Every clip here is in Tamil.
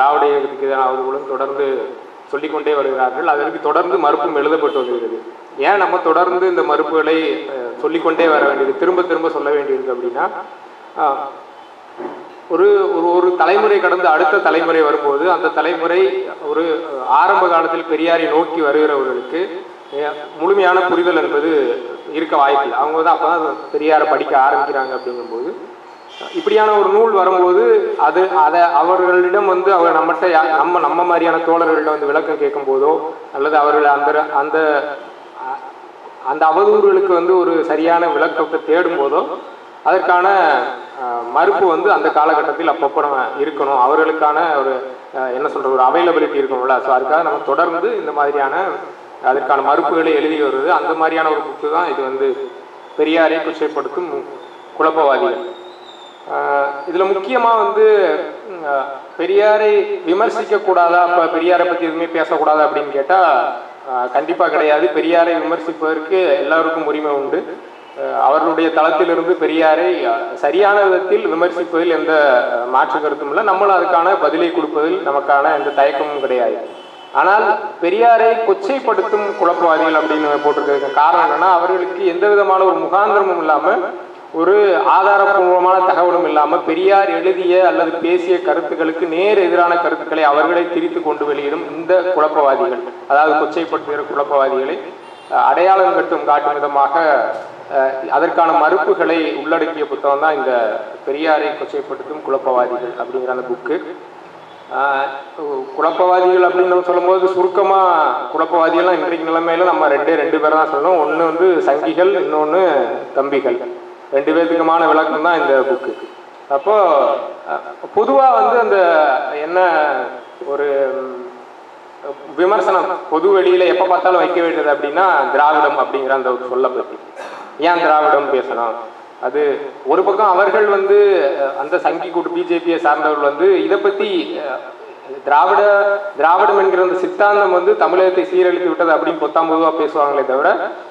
திராவிட இயக்கத்துக்கு எதிரான தொடர்ந்து சொல்லிக்கொண்டே வருகிறார்கள். அதற்கு தொடர்ந்து மறுப்பும் எழுதப்பட்டு வருகிறது. ஏன் நம்ம தொடர்ந்து இந்த மறுப்புகளை சொல்லிக்கொண்டே வர வேண்டியது திரும்ப திரும்ப சொல்ல வேண்டியிருக்கு அப்படின்னா ஒரு ஒரு ஒரு தலைமுறை கடந்து அடுத்த தலைமுறை வரும்போது அந்த தலைமுறை ஒரு ஆரம்ப காலத்தில் பெரியாரை நோக்கி வருகிறவர்களுக்கு முழுமையான புரிதல் என்பது இருக்க வாய்ப்பில்லை. அவங்க தான் அப்போ தான் பெரியாரை படிக்க ஆரம்பிக்கிறாங்க அப்படிங்கும்போது இப்படியான ஒரு நூல் வரும்போது அது அதை அவர்களிடம் வந்து அவங்க நம்மகிட்ட யா- நம்ம நம்ம மாதிரியான தோழர்களிடம் வந்து விளக்கம் கேட்கும் போதோ அல்லது அவர்கள் அந்த அந்த அந்த அவதூறுகளுக்கு வந்து ஒரு சரியான விளக்கத்தை தேடும் போதோ அதற்கான மறுப்பு வந்து அந்த காலகட்டத்தில் அப்பப்போ நம்ம இருக்கணும். அவர்களுக்கான ஒரு என்ன சொல்கிற ஒரு அவைலபிலிட்டி இருக்கணும்ல ஸோ அதுக்காக நம்ம தொடர்ந்து இந்த மாதிரியான அதற்கான மறுப்புகளை எழுதி வருது அந்த மாதிரியான ஒரு புக்கு தான் இது வந்து பெரியாரை குச்சைப்படுத்தும் குழப்பவாதிகள். இதில் முக்கியமாக வந்து பெரியாரை விமர்சிக்கக்கூடாதா அப்போ பெரியாரை பற்றி எதுவுமே பேசக்கூடாதா அப்படின்னு கேட்டால் கண்டிப்பாக கிடையாது. பெரியாரை விமர்சிப்பதற்கு எல்லாருக்கும் உரிமை உண்டு. அவர்களுடைய தளத்திலிருந்து பெரியாரை சரியான விதத்தில் விமர்சிப்பதில் எந்த மாற்று கருத்தும் இல்லை. நம்மளும் அதுக்கான பதிலை கொடுப்பதில் நமக்கான எந்த தயக்கமும் கிடையாது. ஆனால் பெரியாரை கொச்சைப்படுத்தும் குழப்பவாதிகள் அப்படின்னு போட்டிருக்கிறதுக்கு காரணம் என்னன்னா அவர்களுக்கு எந்த விதமான ஒரு முகாந்திரமும் இல்லாமல் ஒரு ஆதாரபூர்வமான தகவலும் இல்லாமல் பெரியார் எழுதிய அல்லது பேசிய கருத்துக்களுக்கு நேர் எதிரான கருத்துக்களை அவர்களை திரித்து கொண்டு வெளியிடும் இந்த குழப்பவாதிகள் அதாவது கொச்சைப்படுத்துகிற குழப்பவாதிகளை அடையாளம் கட்டும் காட்டும் விதமாக அதற்கான மறுப்புகளை உள்ளடக்கிய புத்தகம் தான் இந்த பெரியாரை கொச்சைப்படுத்தும் குழப்பவாதிகள் அப்படிங்கிற அந்த புக்கு. குழப்பவாதிகள் அப்படின்னு நம்ம சொல்லும்போது சுருக்கமாக குழப்பவாதிகள்லாம் இன்றைக்கு நிலைமையில நம்ம ரெண்டே ரெண்டு பேர் தான் சொல்லணும். ஒன்று வந்து சங்கிகள் இன்னொன்று தம்பிகள். ரெண்டு பேர்த்துக்குமான விளக்கம் தான் இந்த புக்கு அப்போ பொதுவாக வந்து அந்த என்ன ஒரு விமர்சனம் பொது வெளியில எப்போ பார்த்தாலும் வைக்க வேண்டியது அப்படின்னா திராவிடம் அப்படிங்கிற அந்த ஒரு சொல்ல பற்றி ஏன் திராவிடம் பேசணும் அது ஒரு பக்கம் அவர்கள் வந்து அந்த சங்கி கூட்டு பிஜேபியை சார்ந்தவர்கள் வந்து இதை பத்தி திராவிட திராவிடம் என்கிற அந்த சித்தாந்தம் வந்து தமிழகத்தை சீரழித்து விட்டது அப்படின்னு பொத்தாம் பொதுவாக பேசுவாங்களே தவிர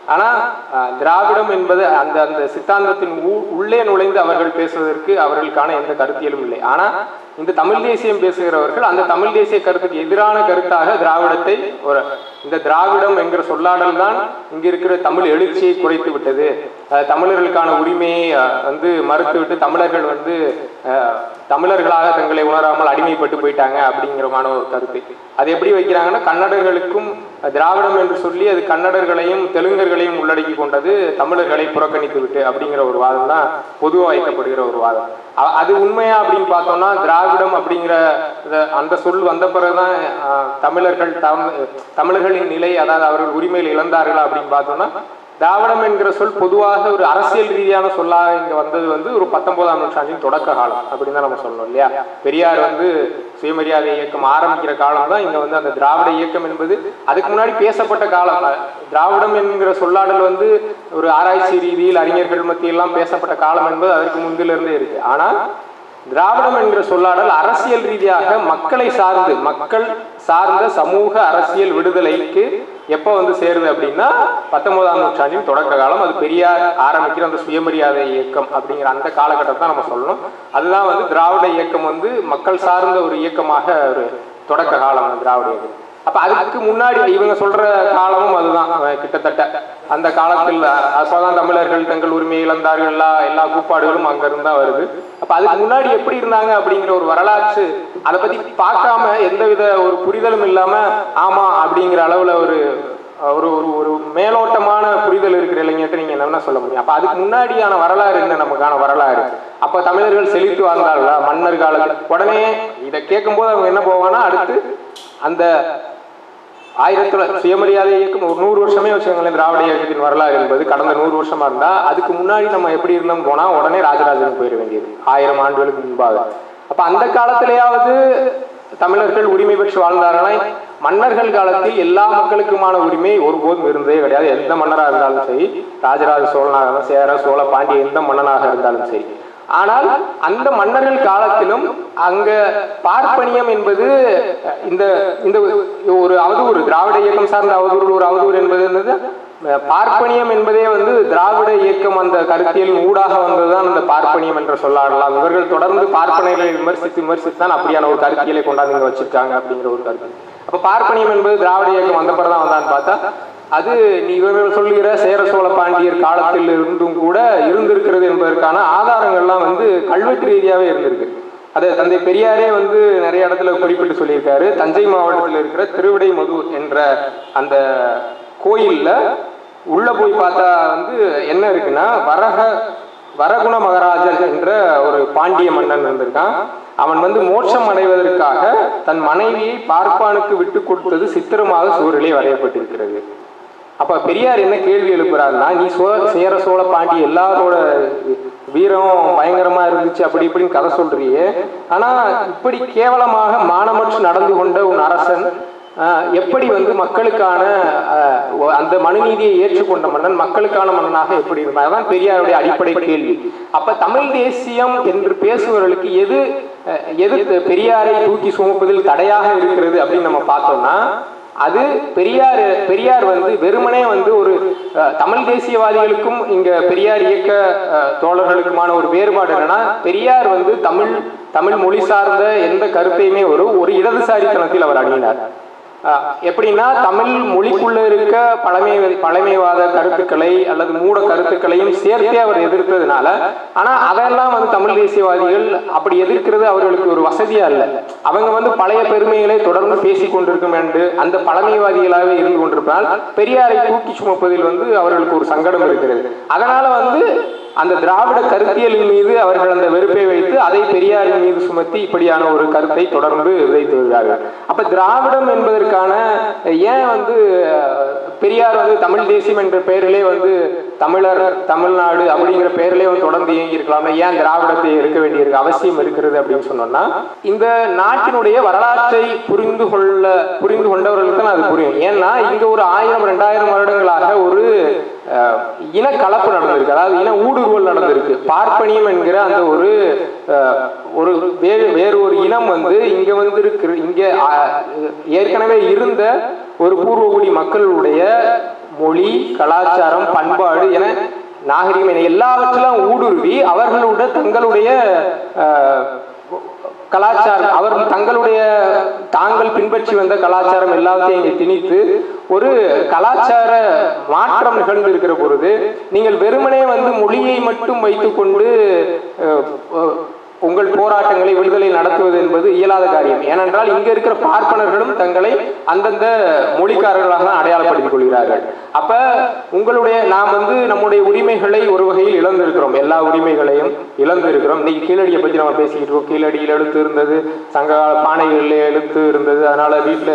ஆனா அஹ், திராவிடம் என்பது அந்த அந்த சித்தாந்தத்தின் உ- உள்ளே நுழைந்து அவர்கள் பேசுவதற்கு அவர்களுக்கான எந்த கருத்தியலும் இல்லை. ஆனா இந்த தமிழ் தேசியம் பேசுகிறவர்கள் அந்த தமிழ் தேசிய கருத்துக்கு எதிரான கருத்தாக திராவிடத்தை ஒரு இந்த திராவிடம் என்கிற சொல்லாடல் தான் இங்க இருக்கிற தமிழ் எழுச்சியை குறைத்து விட்டது. தமிழர்களுக்கான உரிமையை வந்து மறுத்துவிட்டு தமிழர்கள் வந்து தமிழர்களாக தங்களை உணராமல் அடிமைப்பட்டு போயிட்டாங்க அப்படிங்கிறமான ஒரு கருத்து. அது எப்படி வைக்கிறாங்கன்னா கன்னடர்களுக்கும் திராவிடம் என்று சொல்லி அது கன்னடர்களையும் தெலுங்கர்களையும் உள்ளடக்கி கொண்டது தமிழர்களை புறக்கணித்து விட்டு அப்படிங்கிற ஒரு வாதம் தான் பொதுவாக வைக்கப்படுகிற ஒரு வாதம். அது உண்மையா அப்படின்னு பார்த்தோம்னா திராவிடம் அப்படிங்கிற இந்த- அந்த சொல் வந்த பிறகுதான் தமிழர்கள் தம்- தமிழர்களின் நிலை அதாவது அவர்கள் உரிமையில் இழந்தார்களா அப்படின்னு பார்த்தோம்னா திராவிடம் என்கிற சொல் பொதுவாக ஒரு அரசியல் ரீதியான சொல்லாக இங்க வந்தது வந்து ஒரு பத்தொன்பதாம் நூற்றாண்டின் தொடக்க காலம் அப்படின்னு தான் நம்ம சொல்லணும் இல்லையா? பெரியார் வந்து சுயமரியாதை இயக்கம் ஆரம்பிக்கிற காலம் தான் இங்க வந்து அந்த திராவிட இயக்கம் என்பது. அதுக்கு முன்னாடி பேசப்பட்ட காலம். திராவிடம் என்கிற சொல்லாடல் வந்து ஒரு ஆராய்ச்சி ரீதியில் அறிஞர்கள் மத்தியெல்லாம் பேசப்பட்ட காலம் என்பது அதற்கு முந்திலிருந்தே இருக்கு. ஆனால் திராவிடம் என்கிற சொல்லாடல் அரசியல் ரீதியாக மக்களை சார்ந்து மக்கள் சார்ந்த சமூக அரசியல் விடுதலைக்கு எப்போ வந்து சேருது அப்படின்னா பத்தொன்பதாம் நூற்றாண்டின் தொடக்க காலம் அது பெரியார் ஆரம்பிக்கிற அந்த சுயமரியாதை இயக்கம் அப்படிங்கிற அந்த காலகட்டத்தை தான் நம்ம சொல்லணும். அதுதான் வந்து திராவிட இயக்கம் வந்து மக்கள் சார்ந்த ஒரு இயக்கமாக ஒரு தொடக்க காலம் திராவிட இயக்கம். அப்ப அதுக்கு முன்னாடி இவங்க சொல்ற காலமும் அதுதான். கிட்டத்தட்ட அந்த காலத்தில் அப்பதான் தமிழர்கள் தங்கள் உரிமையை இழந்தார்கள். எல்லா எல்லா கூப்பாடுகளும் அங்க இருந்தா வருது. அப்ப அதுக்கு முன்னாடி எப்படி இருந்தாங்க அப்படிங்கிற ஒரு வரலாற்று அதை பத்தி பார்க்காம எந்தவித ஒரு புரிதலும் இல்லாம ஆமா அப்படிங்கிற அளவுல ஒரு ஒரு ஒரு ஒரு மேலோட்டமான புரிதல் இருக்கிற இளைஞர்கிட்ட நீங்க என்ன சொல்ல முடியும். அப்ப அதுக்கு முன்னாடியான வரலாறு என்ன? நமக்கான வரலாறு. அப்ப தமிழர்கள் செழித்து வாழ்ந்தார்களா? மன்னர் காலத்தில் உடனே இதை கேட்கும்போது அவங்க என்ன போவாங்கன்னா அடுத்து அந்த ஆயிரத்தி தொள்ளாயிரத்தி சுயமரியாதை இயக்கம் ஒரு நூறு வருஷமே வச்சுக்கோங்களேன் திராவிட இயக்கத்தின் வரலாறு என்பது. கடந்த நூறு வருஷமா இருந்தா அதுக்கு முன்னாடி நம்ம எப்படி இருந்தோம் போனா உடனே ராஜராஜனுக்கு போயிட வேண்டியது. ஆயிரம் ஆண்டுகளுக்கு முன்பாக. அப்ப அந்த காலத்திலேயாவது தமிழர்கள் உரிமை பெற்று வாழ்ந்தார்களா? மன்னர்கள் காலத்தில் எல்லா மக்களுக்குமான உரிமை ஒருபோதும் இருந்ததே கிடையாது. எந்த மன்னராக இருந்தாலும் சரி ராஜராஜ சோழனாக இருந்தாலும் சேர சோழ பாண்டிய எந்த மன்னனாக இருந்தாலும் சரி. ஆனால் அந்த மன்னர்கள் காலத்திலும் அங்க பார்ப்பனியம் என்பது இந்த இந்த ஒரு அவதூறு திராவிட இயக்கம் சார்ந்த அவதூறு ஒரு அவதூறு என்பது என்னது? பார்ப்பனியம் என்பதே வந்து திராவிட இயக்கம் அந்த கருத்தியலின் ஊடாக வந்ததுதான் அந்த பார்ப்பனியம் என்று சொல்லாடலாம். இவர்கள் தொடர்ந்து பார்ப்பனைகளை விமர்சித்து விமர்சித்து தான் அப்படியான ஒரு கருத்தியலை கொண்டாந்து இங்க வச்சிருக்காங்க அப்படிங்கிற ஒரு கருத்து. அப்ப பார்ப்பனியம் என்பது திராவிட இயக்கம் வந்த பிறகு தான் வந்தான்னு பார்த்தா அது நீ இவர்கள் சொல்லுகிற சேர சோழ பாண்டியர் காலத்தில் இருந்தும் கூட இருந்திருக்கிறது என்பதற்கான ஆதாரங்கள்லாம் வந்து கல்வெட்டு ரீதியாகவே இருந்திருக்கு. அதை தந்தை பெரியாரே வந்து நிறைய இடத்துல குறிப்பிட்டு சொல்லியிருக்காரு. தஞ்சை மாவட்டத்தில் இருக்கிற திருவிடை மது என்ற அந்த கோயிலில் உள்ள போய் பார்த்தா வந்து என்ன இருக்குன்னா வரக வரகுண மகராஜன் என்ற ஒரு பாண்டிய மன்னன் இருந்திருக்கான். அவன் வந்து மோட்சம் அடைவதற்காக தன் மனைவியை பார்ப்பானுக்கு விட்டு கொடுத்தது சித்திரமாக சூழலே வரையப்பட்டிருக்கிறது. அப்போ பெரியார் என்ன கேள்வி எழுப்புறாருன்னா நீ சோ சேர சோழ பாண்டி எல்லாரோட வீரம் பயங்கரமா இருந்துச்சு அப்படி இப்படின்னு கதை சொல்றியே. ஆனா இப்படி கேவலமாக மானமற்று நடந்து கொண்ட உன் அரசன் எப்படி வந்து மக்களுக்கான அந்த மனுநீதியை ஏற்றுக்கொண்ட மன்னன் மக்களுக்கான மன்னனாக எப்படி இருந்தார் அதான் பெரியாருடைய அடிப்படை கேள்வி. அப்ப தமிழ் தேசியம் என்று பேசுபவர்களுக்கு எது எது பெரியாரை தூக்கி சுமப்பதில் தடையாக இருக்கிறது அப்படின்னு நம்ம பார்த்தோம்னா அது பெரியார் பெரியார் வந்து வெறுமனே வந்து ஒரு அஹ், தமிழ் தேசியவாதிகளுக்கும் இங்க பெரியார் இயக்க தோழர்களுக்குமான ஒரு வேறுபாடு என்னன்னா பெரியார் வந்து தமிழ் தமிழ் மொழி சார்ந்த எந்த கருத்தையுமே ஒரு ஒரு இடதுசாரித்தனத்தில் அவர் அணியினார். எப்படின்னா தமிழ் மொழிக்குள்ள இருக்க பழமை பழமைவாத கருத்துக்களை அல்லது மூட கருத்துக்களையும் சேர்த்தே அவர் எதிர்த்ததுனால ஆனா அதெல்லாம் வந்து தமிழ் தேசியவாதிகள் அப்படி எதிர்க்கிறது அவர்களுக்கு ஒரு வசதியா இல்லை. அவங்க வந்து பழைய பெருமைகளை தொடர்ந்து பேசிக் கொண்டிருக்கும் என்று அந்த பழமைவாதிகளாக இருந்து கொண்டிருப்பால் பெரியாரை தூக்கி சுமப்பதில் வந்து அவர்களுக்கு ஒரு சங்கடம் இருக்கிறது. அதனால வந்து அந்த திராவிட கருத்தியலின் மீது அவர்கள் அந்த வெறுப்பை வைத்து அதை பெரியாரின் மீது சுமத்தி இப்படியான ஒரு கருத்தை தொடர்ந்து விதைத்து வருகிறார்கள் அப்ப திராவிடம் என்பதற்கான ஏன் வந்து பெரியார் வந்து தமிழ் தேசியம் என்ற பெயரிலே வந்து தமிழர் தமிழ்நாடு அப்படிங்கிற பெயரிலே வந்து தொடர்ந்து இயங்கி இருக்கலாம்னா ஏன் திராவிடத்தை இருக்க வேண்டியிருக்கு அவசியம் இருக்கிறது அப்படின்னு சொன்னோம்னா இந்த நாட்டினுடைய வரலாற்றை புரிந்து கொள்ள புரிந்து கொண்டவர்களுக்கு தான் அது புரியும். ஏன்னா இங்க ஒரு ஆயிரம் ரெண்டாயிரம் வருடங்களாக ஒரு இனக்கலப்பு நடந்திருக்கு. அதாவது இன ஊடுருவல் நடந்திருக்கு. பார்ப்பனியம் என்கிற அந்த ஒரு ஒரு வேறு வேறு ஒரு இனம் வந்து இங்க வந்து இருக்கிற இங்க ஏற்கனவே இருந்த ஒரு பூர்வகுடி மக்களுடைய மொழி கலாச்சாரம் பண்பாடு என நாகரிகம் என எல்லாவற்றிலும் ஊடுருவி அவர்களுடைய தங்களுடைய கலாச்சாரம். அவர் தங்களுடைய தாங்கள் பின்பற்றி வந்த கலாச்சாரம் எல்லாத்தையும் இங்கே திணித்து ஒரு கலாச்சார மாற்றம் நிகழ்ந்து இருக்கிற பொழுது நீங்கள் வெறுமனே வந்து மொழியை மட்டும் வைத்துக்கொண்டு உங்கள் போராட்டங்களை விடுதலை நடத்துவது என்பது இயலாத காரியம். ஏனென்றால் இங்க இருக்கிற பார்ப்பனர்களும் தங்களை அந்தந்த மொழிக்காரர்களாக தான் அடையாளப்படுத்திக் கொள்கிறார்கள். அப்ப உங்களுடைய நாம் வந்து நம்முடைய உரிமைகளை ஒரு வகையில் இழந்திருக்கிறோம். எல்லா உரிமைகளையும் இழந்திருக்கிறோம். இன்னைக்கு கீழடியை பத்தி நம்ம பேசிக்கிட்டு இருக்கோம். கீழடியில் எழுத்து இருந்தது சங்ககால பானைகளில் எழுத்து இருந்தது. அதனால வீட்டுல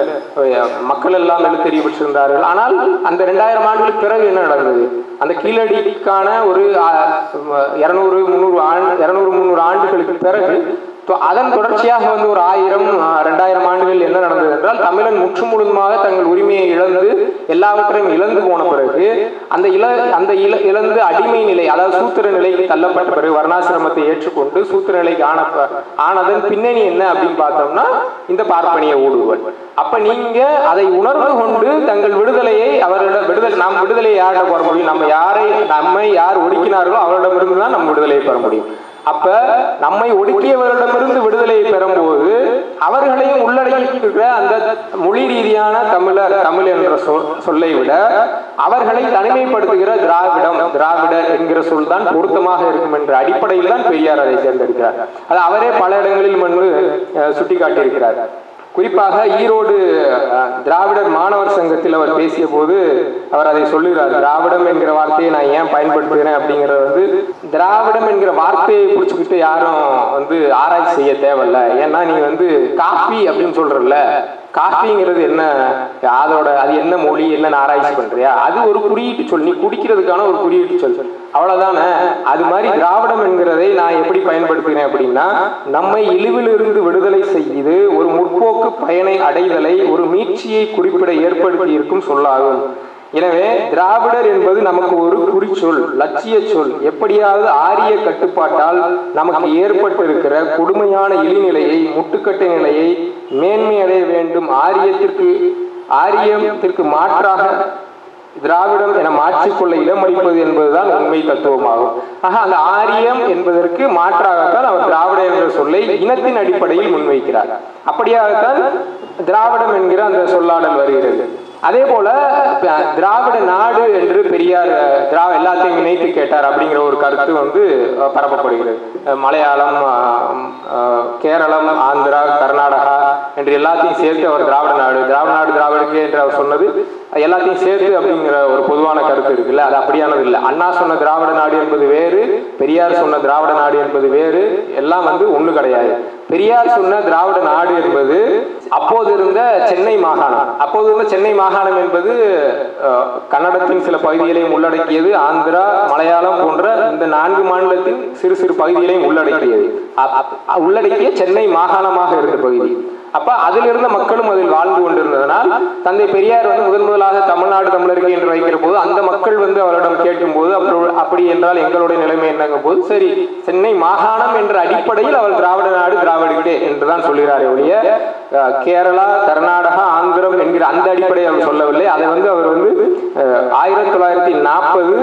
மக்கள் எல்லாம் எழுத்தறிவிட்டிருந்தார்கள் ஆனால் அந்த ரெண்டாயிரம் ஆண்டுகளுக்கு பிறகு என்ன நடந்தது? அந்த கீழடிக்கான ஒரு இரநூறு முந்நூறு ஆண்டு இரநூறு முந்நூறு ஆண்டுகளுக்கு ஆண்டுகளுக்கு பிறகு அதன் தொடர்ச்சியாக வந்து ஒரு ஆயிரம் ஆஹ், ரெண்டாயிரம் ஆண்டுகள் என்ன நடந்தது என்றால் தமிழன் முற்று முழுதுமாக தங்கள் உரிமையை இழந்து எல்லாவற்றையும் இழந்து போன பிறகு அந்த இல அந்த இல இழந்து அடிமை நிலை அதாவது சூத்திர நிலைக்கு தள்ளப்பட்ட பிறகு வர்ணாசிரமத்தை ஏற்றுக்கொண்டு சூத்திர நிலைக்கு ஆன ஆனதன் பின்னணி என்ன அப்படின்னு பார்த்தோம்னா இந்த பார்ப்பனிய ஊடுருவல். அப்ப நீங்க அதை உணர்ந்து கொண்டு தங்கள் விடுதலையை அவரோட விடுதலை நாம் விடுதலையை யார்கிட்ட பெற முடியும்? நம்ம யாரை நம்மை யார் ஒடுக்கினார்களோ அவரிடமிருந்து தான் நம்ம விடுதலையை பெற முடியும். அப்ப நம்மை ஒடுக்கியவரிடமிருந்து விடுதலையை பெறும்போது அவர்களையும் உள்ளடக்கியிருக்கிற அந்த மொழி ரீதியான தமிழர் தமிழ் என்ற சொல்லை விட அவர்களை தனிமைப்படுத்துகிற திராவிடம் திராவிடர் என்கிற சொல் தான் பொருத்தமாக இருக்கும் என்ற அடிப்படையில் தான் பெரியார் அதை தேர்ந்தெடுக்கிறார். அது அவரே பல இடங்களில் முன்பு சுட்டிக்காட்டியிருக்கிறார். குறிப்பாக ஈரோடு திராவிடர் மாணவர் சங்கத்தில் அவர் பேசிய போது அவர் அதை சொல்லுகிறார் திராவிடம் என்கிற வார்த்தையை நான் ஏன் பயன்படுத்துகிறேன்? அப்படிங்கிறது வந்து திராவிடம் என்கிற வார்த்தையை பிடிச்சிக்கிட்டு யாரும் வந்து ஆராய்ச்சி செய்ய தேவையில்ல. ஏன்னா நீ வந்து காஃபி அப்படின்னு சொல்றல காஃபிங்கிறது என்ன? அதோட அது என்ன மொழி என்னன்னு ஆராய்ச்சி பண்றியா? அது ஒரு குறியீட்டு சொல். நீ குடிக்கிறதுக்கான ஒரு குறியீட்டு சொல். அவ்வளவுதானே? அது மாதிரி திராவிடம் என்கிறதை நான் எப்படி பயன்படுத்துகிறேன் அப்படின்னா நம்மை இழிவிலிருந்து விடுதலை செய்து ஒரு முற்போக்கு பயனை அடைதலை ஒரு மீட்சியை குறிப்பிட ஏற்படுத்தி இருக்கும் சொல்லாகும். எனவே திராவிடர் என்பது நமக்கு ஒரு குறிச்சொல் லட்சிய சொல். எப்படியாவது ஆரிய கட்டுப்பாட்டால் நமக்கு ஏற்பட்டிருக்கிற கொடுமையான இழிநிலையை முட்டுக்கட்டை நிலையை மேன்மை அடைய வேண்டும். ஆரியத்திற்கு ஆரியத்திற்கு மாற்றாக திராவிடம் என மாற்றிக்கொள்ள இடமளிப்பது என்பதுதான் உண்மை தத்துவமாகும். ஆக அந்த ஆரியம் என்பதற்கு மாற்றாகத்தான் அவர் திராவிட என்ற சொல்லை இனத்தின் அடிப்படையில் முன்வைக்கிறார். அப்படியாகத்தான் திராவிடம் என்கிற அந்த சொல்லாடல் வருகிறது. அதே போல திராவிட நாடு என்று பெரியார் திரா எல்லாத்தையும் இணைத்து கேட்டார் அப்படிங்கிற ஒரு கருத்து வந்து பரப்பப்படுகிறது. மலையாளம் கேரளம் ஆந்திரா கர்நாடகா என்று எல்லாத்தையும் சேர்த்து அவர் திராவிட நாடு திராவிட நாடு திராவிடக்கே என்று அவர் சொன்னது எல்லாத்தையும் சேர்த்து அப்படிங்கிற ஒரு பொதுவான கருத்து இருக்குல்ல அது அப்படியானது இல்லை. அண்ணா சொன்ன திராவிட நாடு என்பது வேறு பெரியார் சொன்ன திராவிட நாடு என்பது வேறு எல்லாம் வந்து ஒன்று கிடையாது. பெரியார் சொன்ன திராவிட நாடு என்பது அப்போது இருந்த சென்னை மாகாணம். அப்போது இருந்த சென்னை மாகாணம் என்பது கன்னடத்தின் சில பகுதிகளையும் உள்ளடக்கியது. ஆந்திரா மலையாளம் போன்ற இந்த நான்கு மாநிலத்தின் சிறு சிறு பகுதிகளையும் உள்ளடக்கியது. உள்ளடக்கிய சென்னை மாகாணமாக இருந்த பகுதி. அப்ப அதில் இருந்த மக்களும் அதில் வாழ்ந்து கொண்டிருந்ததனால் தந்தை பெரியார் வந்து முதன் முதலாக தமிழ்நாடு தமிழர்கள் என்று வைக்கிற போது அந்த மக்கள் வந்து அவரிடம் கேட்கும் போது அப்புறம் அப்படி என்றால் எங்களுடைய நிலைமை என்னங்க போது சரி சென்னை மாகாணம் என்ற அடிப்படையில் அவர் திராவிட நாடு திராவிடே என்றுதான் சொல்கிறாரே ஒழிய அஹ், கேரளா கர்நாடகா ஆந்திரம் என்கிற அந்த அடிப்படையை அவர் சொல்லவில்லை. அதை வந்து அவர் வந்து ஆயிரத்தி தொள்ளாயிரத்தி நாற்பது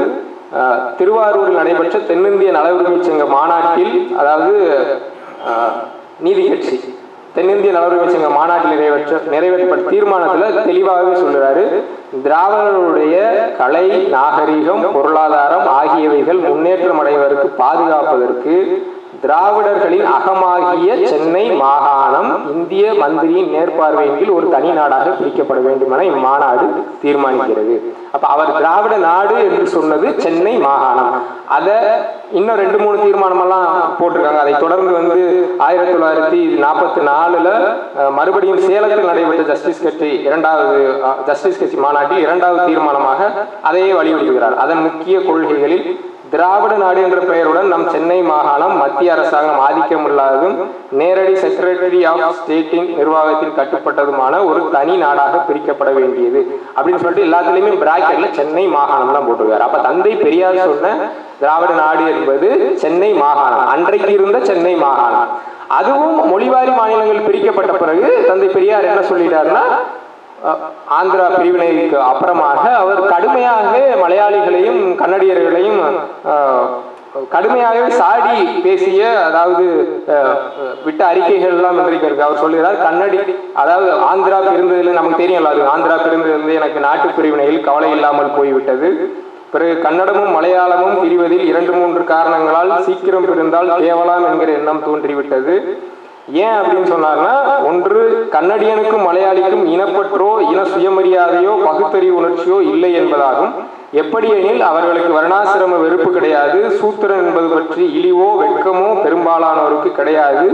திருவாரூரில் நடைபெற்ற தென்னிந்திய நல உரிமை சங்க மாநாட்டில் அதாவது நீதி கட்சி தென்னிந்திய நலவுரிமை சங்க மாநாட்டில் நிறைவேற்ற நிறைவேற்றப்பட்ட தீர்மானத்தில் தெளிவாகவே சொல்கிறாரு திராவிடருடைய கலை நாகரிகம் பொருளாதாரம் ஆகியவைகள் முன்னேற்றம் அடைவதற்கு பாதுகாப்பதற்கு திராவிடர்களின் அகமாகிய சென்னை மாகாணம் இந்திய மந்திரியின் மேற்பார்வையின் கீழ் ஒரு தனி நாடாக பிரிக்கப்பட வேண்டும் என இம்மாநாடு தீர்மானிக்கிறது. அப்ப அவர் திராவிட நாடு என்று சொன்னது சென்னை மாகாணம். அதை இன்னும் ரெண்டு மூணு தீர்மானமெல்லாம் போட்டிருக்காங்க. அதை தொடர்ந்து வந்து ஆயிரத்தி தொள்ளாயிரத்தி நாற்பத்தி நாலுல மறுபடியும் சேலத்தில் நடைபெற்ற ஜஸ்டிஸ் கட்சி இரண்டாவது ஜஸ்டிஸ் கட்சி மாநாட்டில் இரண்டாவது தீர்மானமாக அதையே வலியுறுத்துகிறார். அதன் முக்கிய கொள்கைகளில் திராவிட நாடு என்ற பெயருடன் நம் சென்னை மாகாணம் மத்திய அரசாங்கம் ஆதிக்கமில்லாததும் நேரடி செக்ரட்டரி ஆஃப் ஸ்டேட்டின் நிர்வாகத்தில் கட்டுப்பட்டதுமான ஒரு தனி நாடாக பிரிக்கப்பட வேண்டியது அப்படின்னு சொல்லிட்டு எல்லாத்துலேயுமே பிராக்கெட்ல சென்னை மாகாணம் தான் போட்டிருக்காரு. அப்ப தந்தை பெரியார் சொன்ன திராவிட நாடு என்பது சென்னை மாகாணம். அன்றைக்கு இருந்த சென்னை மாகாணம். அதுவும் மொழிவாரி மாநிலங்கள் பிரிக்கப்பட்ட பிறகு தந்தை பெரியார் என்ன சொல்லிட்டாருன்னா ஆந்திரா பிரிவினைக்கு அப்புறமாக அவர் கடுமையாக மலையாளிகளையும் கன்னடியர்களையும் கடுமையாகவே சாடி பேசிய அதாவது விட்ட அறிக்கைகள் எல்லாம் இன்றைக்கு இருக்கு. அவர் சொல்லுகிறார் கன்னடி அதாவது ஆந்திரா பிரிந்ததில் நமக்கு தெரியும்ல அது ஆந்திரா பிரிந்ததிலிருந்து எனக்கு நாட்டு பிரிவினையில் கவலை இல்லாமல் போய்விட்டது. பிறகு கன்னடமும் மலையாளமும் பிரிவதில் இரண்டு மூன்று காரணங்களால் சீக்கிரம் பிரிந்தால் தேவலாம் என்கிற எண்ணம் தோன்றிவிட்டது. ஏன் அப்படின்னு சொன்னார்னா ஒன்று கன்னடியனுக்கும் மலையாளிக்கும் இனப்பற்றோ இன சுயமரியாதையோ பகுத்தறிவு உணர்ச்சியோ இல்லை என்பதாகும். எப்படியெனில் அவர்களுக்கு வருணாசிரம வெறுப்பு கிடையாது சூத்திரன் என்பது பற்றி இழிவோ வெட்கமோ பெரும்பாலானோருக்கு கிடையாது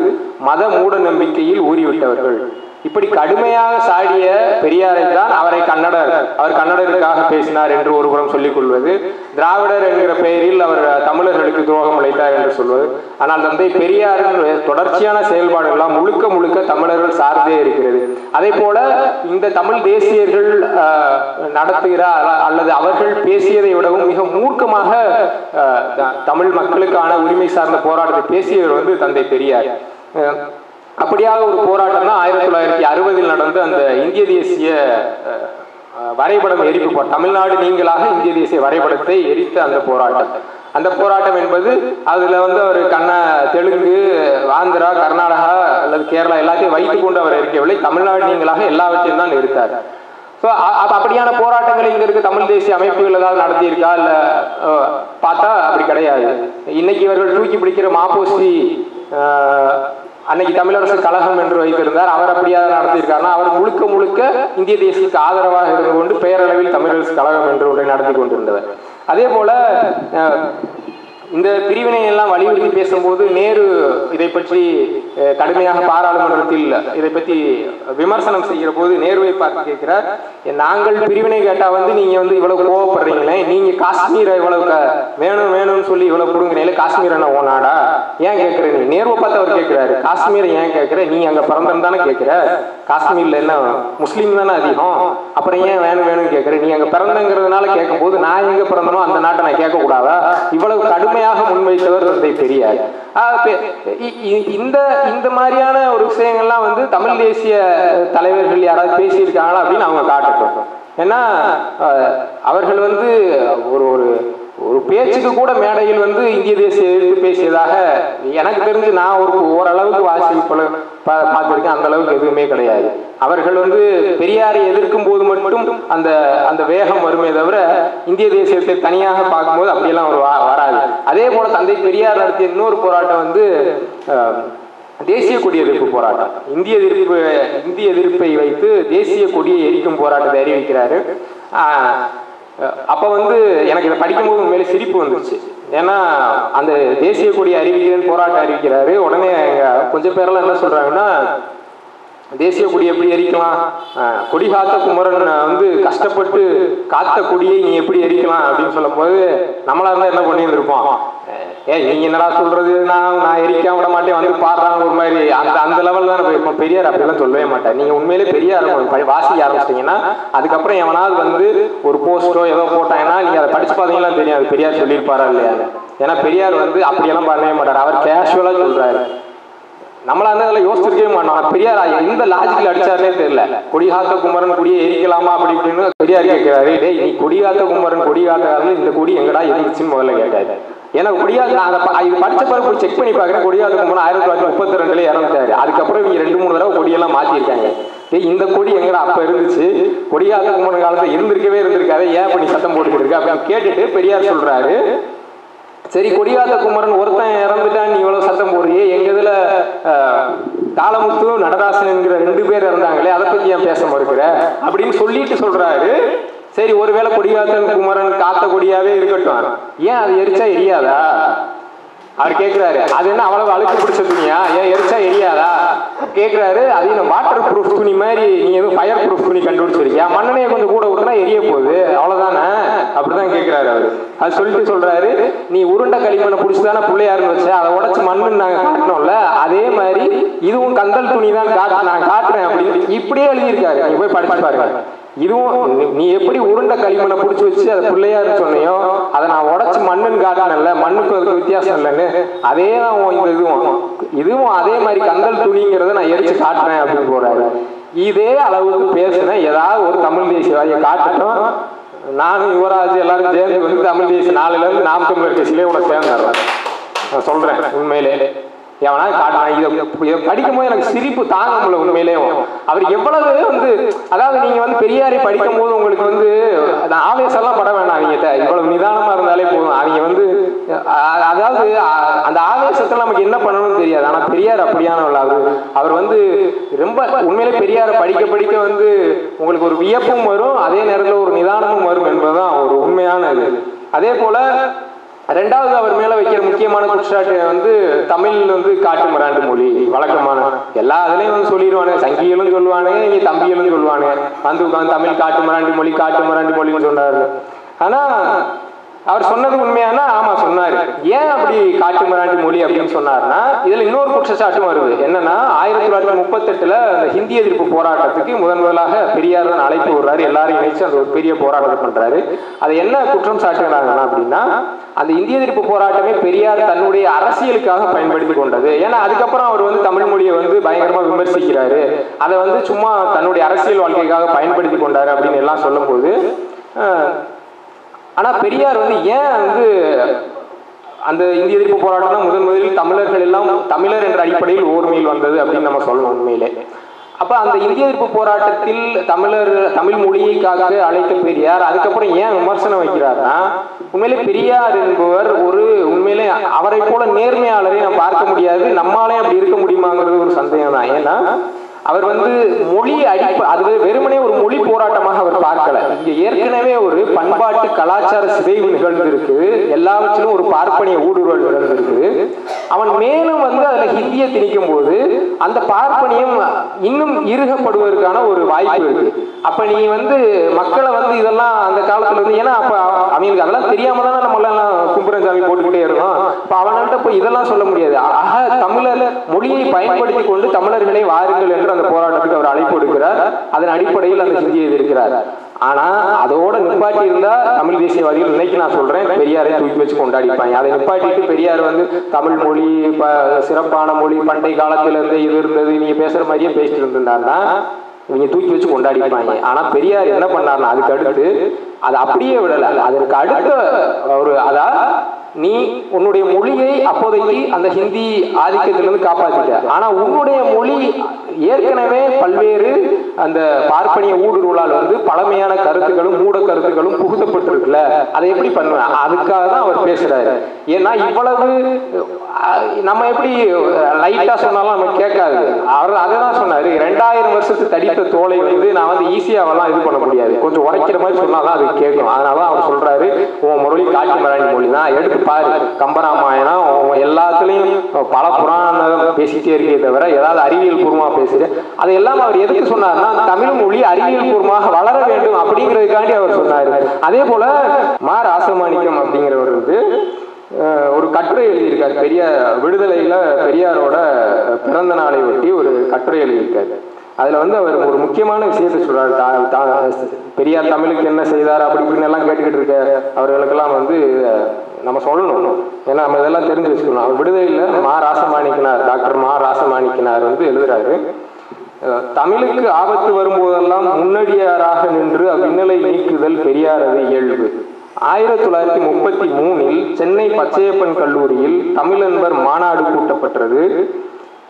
மத மூட நம்பிக்கையில் ஊறிவிட்டவர்கள். இப்படி கடுமையாக சாடிய பெரியாரை தான் அவரை கன்னடர் அவர் கன்னடருக்காக பேசினார் என்று ஒருபுறம் சொல்லிக் கொள்வது திராவிடர் என்கிற பெயரில் அவர் தமிழர்களுக்கு துரோகம் அளித்தார் என்று சொல்வது. ஆனால் தந்தை பெரியாரின் தொடர்ச்சியான செயல்பாடுகள்லாம் முழுக்க முழுக்க தமிழர்கள் சார்ந்தே இருக்கிறது. அதே போல இந்த தமிழ் தேசியர்கள் அஹ், நடத்துகிற அல்லது அவர்கள் பேசியதை விடவும் மிக மூர்க்கமாக அஹ், தமிழ் மக்களுக்கான உரிமை சார்ந்த போராட்டத்தை பேசியவர் வந்து தந்தை பெரியார். அப்படியாக ஒரு போராட்டம் தான் ஆயிரத்தி தொள்ளாயிரத்தி அறுபதில் நடந்த அந்த இந்திய தேசிய வரைபடம் எரிப்பு தமிழ்நாடு நீங்களாக இந்திய தேசிய வரைபடத்தை எரித்த அந்த போராட்டம். அந்த போராட்டம் என்பது அதில் வந்து அவர் கண்ண தெலுங்கு ஆந்திரா கர்நாடகா அல்லது கேரளா எல்லாத்தையும் வைத்து கொண்டு அவர் இருக்கவில்லை தமிழ்நாடு நீங்களாக எல்லாவற்றையும் தான் இருக்கார் ஸோ அப்படியான போராட்டங்கள் இங்கே இருக்க. தமிழ் தேசிய அமைப்புகள் ஏதாவது நடத்தியிருக்கா? இல்லை பார்த்தா அப்படி கிடையாது. இன்னைக்கு இவர்கள் தூக்கி பிடிக்கிற மாப்போசி அன்னைக்கு தமிழரசு கழகம் என்று வைத்திருந்தார். அவர் அப்படியாக நடத்தியிருக்காருன்னா அவர் முழுக்க முழுக்க இந்திய தேசத்துக்கு ஆதரவாக இருந்து கொண்டு பெயரளவில் தமிழரசு கழகம் என்று ஒன்றை நடத்தி கொண்டிருந்தவர். அதே போல அஹ், இந்த பிரிவினை எல்லாம் வலியுறுத்தி பேசும்போது நேரு இதை பற்றி கடுமையாக பாராளுமன்றத்தில் இதை பற்றி விமர்சனம் செய்கிற போது நேருவை பார்த்து கேட்கிறார். நாங்கள் பிரிவினை கேட்டால் வந்து நீங்கள் வந்து இவ்வளவு கோவப்படுறீங்களே நீங்கள் காஷ்மீரை இவ்வளவு வேணும் வேணும்னு சொல்லி இவ்வளவு கொடுங்குறீங்களே காஷ்மீர் என்ன ஓ நாடா? ஏன் கேட்கிற நீ? நேருவை பார்த்து அவர் கேட்குறாரு. காஷ்மீரை ஏன் கேட்குற? நீ அங்கே பிறந்தன்னு தானே கேட்குற. காஷ்மீர்ல என்ன முஸ்லீம் தானே அதிகம். அப்புறம் ஏன் வேணும் வேணும்னு கேட்குறேன் நீ அங்க பிறந்தங்கிறதுனால கேட்கும்போது நான் எங்க பிறந்தனோ அந்த நாட்டை நான் கேட்க கூடாதா இவ்வளவு கடுமையாக முன்வைத்தவர் தந்தை பெரியார். இந்த இந்த மாதிரியான ஒரு விஷயங்கள்லாம் வந்து தமிழ் தேசிய தலைவர்கள் யாராவது பேசியிருக்காங்களா அப்படின்னு அவங்க காட்டட்டும். ஏன்னா அவர்கள் வந்து ஒரு ஒரு ஒரு பேச்சுக்கு கூட மேடையில் வந்து இந்திய தேசிய எதிர்த்து பேசியதாக எனக்கு தெரிஞ்சு நான் ஒரு ஓரளவுக்கு வாசிப்பு பார்த்துருக்கேன். அந்த அளவுக்கு எதுவுமே கிடையாது. அவர்கள் வந்து பெரியாரை எதிர்க்கும் போது மட்டும் அந்த அந்த வேகம் வருமே தவிர இந்திய தேசியத்தை தனியாக பார்க்கும்போது அப்படியெல்லாம் ஒரு வா- வராது. அதே போல தந்தை பெரியார் நடத்திய இன்னொரு போராட்டம் வந்து தேசிய கொடி எதிர்ப்பு போராட்டம். இந்திய எதிர்ப்பு இந்திய எதிர்ப்பை வைத்து தேசிய கொடியை எரிக்கும் போராட்டத்தை அறிவிக்கிறாரு. அப்போ வந்து எனக்கு இதை படிக்கும்போது உண்மையிலே சிரிப்பு வந்துச்சு. ஏன்னா அந்த தேசிய கொடி அறிவிக்கிறேன்னு போராட்டம் அறிவிக்கிறாரு. உடனே கொஞ்சம் பேரெல்லாம் என்ன சொல்றாங்கன்னா தேசிய கொடி எப்படி எரிக்கலாம்? ஆஹ், கொடி காத்த குமரன் வந்து கஷ்டப்பட்டு காத்த கொடியை நீ எப்படி எரிக்கலாம் அப்படின்னு சொல்லும்போது நம்மளா இருந்தா என்ன பண்ணியிருந்திருப்போம்? ஏ நீங்க என்னடா சொல்றது? நான் நான் எரிக்க விட மாட்டேன். வந்து பாடுறாங்க ஒரு மாதிரி. அந்த அந்த லெவல் தான் இப்போ பெரியார் அப்படிலாம் சொல்லவே மாட்டேன் நீங்க உண்மையிலே பெரியார் வாசிக்க ஆரம்பிச்சிட்டீங்கன்னா அதுக்கப்புறம் எவனாவது வந்து ஒரு போஸ்டோ ஏதோ போட்டாங்கன்னா நீங்க அதை படிச்சு பார்த்தீங்கன்னா தெரியும் அது பெரியார் சொல்லியிருப்பாரா இல்லையா ஏன்னா பெரியார் வந்து அப்படியெல்லாம் பண்ணவே மாட்டார். அவர் கேஷுவலா சொல்றாரு. நம்மளா இருந்தா இதெல்லாம் யோசிச்சிருக்கவே மாட்டோம். பெரியார் இந்த லாஜிக்கில் அடிச்சாருனே தெரியல. கொடிகாத்த குமரன் கொடியை எரிக்கலாமா அப்படி இப்படின்னு பெரியார் கேட்கிறாரு. டேய் நீ கொடிகாத்த குமரன் கொடி காலத்துல இந்த கொடி எங்கடா எரிச்சுன்னு முதல்ல கேட்டாரு. எனக்கு கொடியாத நான் அதை இது படிச்ச பிறகு செக் பண்ணி பார்க்குறேன். கொடியாத குமரன் ஆயிரத்தி தொள்ளாயிரத்தி முப்பத்தி ரெண்டுல இறந்துட்டாரு. அதுக்கப்புறம் இவங்க ரெண்டு மூணு தடவை கொடியெல்லாம் மாத்திருக்காங்க. டேய் இந்த கொடி எங்கடா அப்ப இருந்துச்சு? கொடியாத குமரன் காலத்துல இருந்திருக்கவே இருந்திருக்காது. ஏன் பண்ணி சத்தம் போட்டுக்கிட்டு இருக்கா? அப்படின்னு கேட்டுட்டு பெரியார் சொல்றாரு. சரி கொடியாத்த குமரன் ஒருத்தன் இறந்துட்டான் நீ இவ்வளவு சத்தம் போடுறியே? எங்க இதுல தாளமுத்து நடராசன் என்கிற ரெண்டு பேர் இறந்தாங்களே அதை பத்தி ஏன் பேச மறுக்கிற அப்படின்னு சொல்லிட்டு சொல்றாரு. சரி ஒருவேளை கொடியாத்தன் குமரன் காத்த கொடியாவே இருக்கட்டும். ஏன் அது எரிச்சா எரியாதா? அவர் கேட்கிறாரு அது என்ன அவ்வளவு அழுக்கு பிடிச்ச துணியா? ஏன் எரிச்சா எரியாதா? கேட்கிறாரு அது என்ன வாட்டர் ப்ரூஃப் துணி மாதிரி நீ எதுவும் ஃபயர் ப்ரூஃப் துணி கண்டுபிடிச்சிருக்கியா? மண்ணெண்ணையை கொஞ்சம் கூட விட்டுனா எரிய போகுது. அவ்வளவுதானே? அப்படிதான் கேட்கிறாரு அவரு. அது சொல்லிட்டு சொல்றாரு நீ உருண்டை களிமண்ணை பிடிச்சிதானே பிள்ளையாருன்னு வச்ச? அதை உடச்சு மண்ணுன்னு நாங்க காட்டினோம்ல அதே மாதிரி இதுவும் கந்தல் துணி தான் காட்டு நான் காட்டுறேன் அப்படின்னு இப்படியே எழுதியிருக்காரு. நீ போய் படிச்சு பாருங்க. இதுவும் நீ- எப்படி உருண்டை களிமண்ணை பிடிச்சி வச்சு அதை பிள்ளையாரு சொன்னியோ அதை நான் உடச்சு மண்ணுன்னு காட்டானல்ல மண்ணுக்கு அதுக்கு வித்தியாசம் இல்லைன்னு அதே தான் இந்த இதுவும். இதுவும் அதே மாதிரி கந்தல் துணிங்கிறத நான் எரிச்சு காட்டுறேன் அப்படின்னு போறாரு. இதே அளவுக்கு பேசுனேன் ஏதாவது ஒரு தமிழ் தேசியவாதியை காட்டட்டும். நானும் யுவராஜ் எல்லாரும் சேர்ந்து வந்து தமிழ் தேசிய நாளையில இருந்து நாம் தமிழர் கட்சியிலே கூட சேர்ந்துடுறேன் நான் சொல்றேன் உண்மையிலே. எவனா காட்டினா படிக்கும்போது எனக்கு சிரிப்பு தாங்க முடியல உண்மையிலேயே அவர் எவ்வளவு வந்து அதாவது நீங்க வந்து பெரியாரை படிக்கும் போது உங்களுக்கு வந்து அந்த எல்லாம் பட வேணாம். அவங்க இவ்வளவு நிதானமா இருந்தாலே போதும். அவங்க வந்து அதாவது அந்த ஆவேசத்தில் நமக்கு என்ன பண்ணணும்னு தெரியாது. ஆனால் பெரியார் அப்படியானவள் அவர் அவர் வந்து ரொம்ப உண்மையிலே பெரியாரை படிக்க படிக்க வந்து உங்களுக்கு ஒரு வியப்பும் வரும் அதே நேரத்தில் ஒரு நிதானமும் வரும் என்பதுதான் ஒரு உண்மையான இது அதே போல ரெண்டாவது அவர் மேல வைக்கிற முக்கியமான குற்றச்சாட்டு வந்து தமிழ் வந்து காட்டு மிராண்டு மொழி வழக்கமான. எல்லா அதுலயும் வந்து சொல்லிடுவானுங்க சங்கிகளும் சொல்லுவானுங்க இங்க தம்பிகளும் சொல்லுவானுங்க வந்து உட்காந்து தமிழ் காட்டு மிராண்டு மொழி காட்டு மிராண்டு மொழின்னு சொன்னாரு. ஆனா அவர் சொன்னது உண்மையானா? ஆமா சொன்னாரு. ஏன் அப்படி காட்டு மிராண்டி மொழி அப்படின்னு சொன்னாருன்னா இதுல இன்னொரு குற்றச்சாட்டும் வருது. என்னன்னா ஆயிரத்தி தொள்ளாயிரத்தி முப்பத்தெட்டுல அந்த ஹிந்தி எதிர்ப்பு போராட்டத்துக்கு முதன் முதலாக பெரியார் தான் அழைப்பு விடுறாரு. எல்லாரையும் இணைச்சு அந்த ஒரு பெரிய போராட்டத்தை பண்றாரு. அது என்ன குற்றம் சாட்டுகிறாங்கன்னா அப்படின்னா அந்த இந்திய எதிர்ப்பு போராட்டமே பெரியார் தன்னுடைய அரசியலுக்காக பயன்படுத்தி கொண்டது. ஏன்னா அதுக்கப்புறம் அவர் வந்து தமிழ் மொழியை வந்து பயங்கரமா விமர்சிக்கிறாரு. அதை வந்து சும்மா தன்னுடைய அரசியல் வாழ்க்கைக்காக பயன்படுத்தி கொண்டாரு அப்படின்னு எல்லாம் சொல்லும்போது ஆனால் ஆனா பெரியார் வந்து ஏன் வந்து அந்த இந்திய எதிர்ப்பு போராட்டம் தான் முதன் முதலில் தமிழர்கள் எல்லாம் தமிழர் என்ற அடிப்படையில் ஓர்மையில் வந்தது அப்படின்னு நம்ம சொல்லணும் உண்மையிலே. அப்ப அந்த இந்திய எதிர்ப்பு போராட்டத்தில் தமிழர் தமிழ் மொழியைக்காக அழைத்த பெரியார் அதுக்கப்புறம் ஏன் விமர்சனம் வைக்கிறார்னா உண்மையிலே பெரியார் என்பவர் ஒரு உண்மையிலே அவரை போல நேர்மையாளரை நாம் பார்க்க முடியாது நம்மாலே அப்படி இருக்க முடியுமாங்கிறது ஒரு சந்தேகம் தான். ஏன்னா அவர் வந்து மொழி அடிப்ப அது வெறுமனே ஒரு மொழி போராட்டமாக அவர் பார்க்கல. இங்க ஏற்கனவே ஒரு பண்பாட்டு கலாச்சார சிதைவு நிகழ்ந்திருக்கு. எல்லாவற்றிலும் ஒரு பார்ப்பனிய ஊடுருவல் நிகழ்ந்திருக்கு. அவன் மேலும் வந்து அதுல ஹிந்தியை திணிக்கும் போது அந்த பார்ப்பனியம் இன்னும் இறுகப்படுவதற்கான ஒரு வாய்ப்பு இருக்கு. அப்ப நீ வந்து மக்களை வந்து இதெல்லாம் அந்த காலத்துல இருந்து ஏன்னா அப்ப அவங்களுக்கு அதெல்லாம் தெரியாம தானே நம்ம எல்லாம் கும்புரன் சாமி போட்டுக்கிட்டே இருந்தோம். இப்ப அவன்கிட்ட போய் இதெல்லாம் சொல்ல முடியாது. ஆக தமிழர் மொழியை பயன்படுத்தி கொண்டு தமிழர்களை வாருங்கள் என்று அந்த போராட்டத்துக்கு அவர் அழைப்பு எடுக்கிறார் அதன் அடிப்படையில் அந்த ஹிந்தியை எதிர்க்கிறார். ஆனா அதோட நிப்பாட்டி இருந்தா தமிழ் தேசியவாதிகள் இன்னைக்கு நான் சொல்றேன் பெரியாரை தூக்கி வச்சு கொண்டாடிப்பாங்க. அதை நிப்பாட்டிட்டு பெரியார் வந்து தமிழ் மொழி சிறப்பான மொழி பண்டை காலத்துல இருந்து இது இருந்தது நீங்க பேசுற மாதிரியே பேசிட்டு இருந்தாருன்னா இவங்க தூக்கி வச்சு கொண்டாடிப்பாங்க. ஆனா பெரியார் என்ன பண்ணார்னா அதுக்கு அடுத்து அதை அப்படியே விடல. அதற்கு அடுத்த ஒரு அதா நீ உன்னுடைய மொழியை அப்போதைக்கு அந்த ஹிந்தி ஆதிக்கத்திலிருந்து காப்பாத்திட்ட. ஆனா உன்னுடைய மொழி ஏற்கனவே பல்வேறு அந்த பார்ப்பனிய ஊடுருவலால் வந்து பழமையான கருத்துக்களும் மூட கருத்துக்களும் புகுத்தப்பட்டிருக்குல்ல. அதை எப்படி பண்ணுவேன் அதுக்காக தான் அவர் பேசுறாரு. ஏன்னா இவ்வளவு நம்ம எப்படி லைட்டா சொன்னாலும் நம்ம கேட்காது. அவர் அதை தான் சொன்னாரு. ரெண்டாயிரம் வருஷத்து தடித்த தோலை வந்து நான் வந்து ஈஸியாவெல்லாம் இது பண்ண முடியாது. கொஞ்சம் உரைக்கிற மாதிரி சொன்னாதான் அது கேட்கும். அதனால தான் அவர் சொல்றாரு உன் மொழி காட்சி மராணி மொழி தான். எடுத்து பாரு. கம்பராமாயணம் உன் எல்லாத்துலயும் பல புராணம் பேசிட்டே இருக்கே தவிர ஏதாவது அறிவியல் பூர்வமா அது எல்லாம் அவர் எதுக்கு சொன்னார்னா தமிழ் மொழி அறிவியல் பூர்வமாக வளர வேண்டும் அப்படிங்கிறதுக்காண்டி அவர் சொன்னாரு. அதே போல மா ராசமாணிக்கம் அப்படிங்கிறவர் வந்து ஒரு கட்டுரை எழுதியிருக்கார். பெரிய விடுதலையில் பெரியாரோட பிறந்த நாளை ஒட்டி ஒரு கட்டுரை எழுதியிருக்காரு. அதில் வந்து அவர் ஒரு முக்கியமான விஷயத்தை சொல்கிறார் தா- தா- பெரியார் தமிழுக்கு என்ன செய்தார் அப்படி இப்படின்னு எல்லாம் கேட்டுக்கிட்டு இருக்க அவர்களுக்கெல்லாம் வந்து நம்ம சொல்லணும். ஏன்னா நம்ம இதெல்லாம் தெரிஞ்சு வச்சுக்கணும். அவர் விடுதலையில் மா ராசமாணிக்கனார் டாக்டர் மா ராசமாணிக்கனார் வந்து எழுதுறாரு. தமிழுக்கு ஆபத்து வரும்போதெல்லாம் முன்னடியாராக நின்று அவ்வின்னலை நீக்குதல் பெரியாரது இயல்பு. ஆயிரத்தி தொள்ளாயிரத்தி முப்பத்தி மூணில் சென்னை பச்சையப்பன் கல்லூரியில் தமிழன்பர் மாநாடு கூட்டப்பட்டது.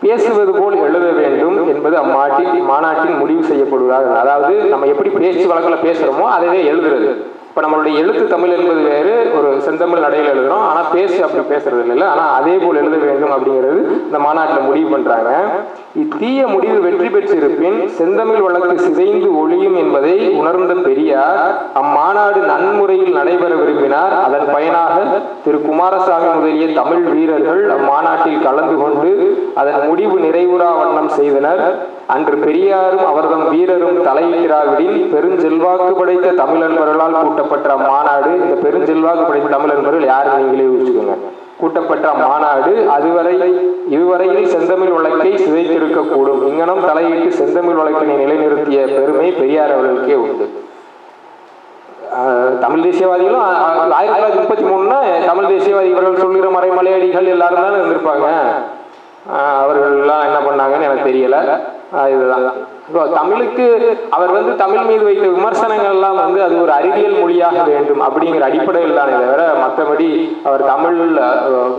பேசுவது போல் எழுத வேண்டும் என்பது அம்மாட்டி மாநாட்டில் முடிவு செய்யப்படுவதாக அதாவது நம்ம எப்படி பேச்சு வழக்கில் பேசுகிறோமோ அதவே எழுதுறது. இப்போ நம்மளுடைய எழுத்து தமிழ் என்பது வேறு ஒரு செந்தமிழ் நடையில் எழுதுறோம். ஆனால் பேசி அப்படி பேசுறது இல்லை ஆனால் அதே போல் எழுத வேண்டும் அப்படிங்கிறது இந்த மாநாட்டில் முடிவு பண்ணுறாங்க இத்தீய முடிவு வெற்றி பெற்றிருப்பின் செந்தமிழ் வழக்கு சிதைந்து ஒழியும் என்பதை உணர்ந்த பெரியார் அம்மாநாடு நன்முறையில் நடைபெற விரும்பினார். அதன் பயனாக திரு குமாரசாமி முதலிய தமிழ் வீரர்கள் அம்மாநாட்டில் கலந்து கொண்டு அதன் முடிவு நிறைவுறா வண்ணம் செய்தனர். அன்று பெரியாரும் அவர்தம் வீரரும் தலையிட்டிராவிடில் பெருஞ்செல்வாக்கு படைத்த தமிழன்பர்களால் கூட்டப்பட்ட மாநாடு இந்த பெருஞ்செல்வாக்கு படைத்த தமிழன்பர்கள் யாரும் நீங்களே யோசிச்சுக்கோங்க. கூட்டப்பட்ட மாநாடு அதுவரை இதுவரையில் செந்தமிழ் வழக்கை சிதைத்திருக்கக்கூடும். இங்கனம் தலையிட்டு செந்தமிழ் வழக்கினை நிலைநிறுத்திய பெருமை பெரியார் அவர்களுக்கே உண்டு. தமிழ் தேசியவாதிகளும் ஆயிரத்தி தொள்ளாயிரத்தி முப்பத்தி மூணுனா தமிழ் தேசியவாதிகள் சொல்லுகிற மறை மலையடிகள் எல்லாரும் தானே இருந்திருப்பாங்க. அவர்கள்லாம் என்ன பண்ணாங்கன்னு எனக்கு தெரியல. இதுதான். இப்போ தமிழுக்கு அவர் வந்து தமிழ் மீது வைத்த விமர்சனங்கள் எல்லாம் வந்து அது ஒரு அறிவியல் மொழியாக வேண்டும் அப்படிங்கிற அடிப்படையில் தானே தவிர மற்றபடி அவர் தமிழ்